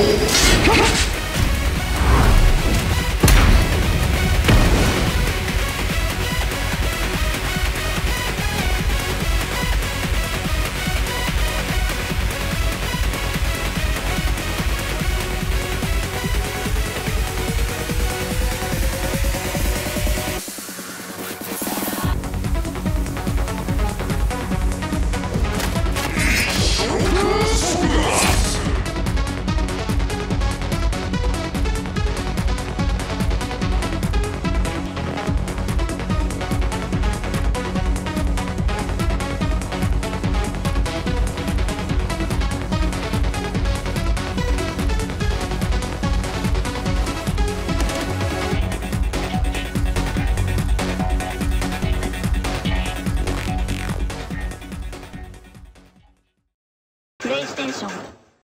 Come on! プレイステーション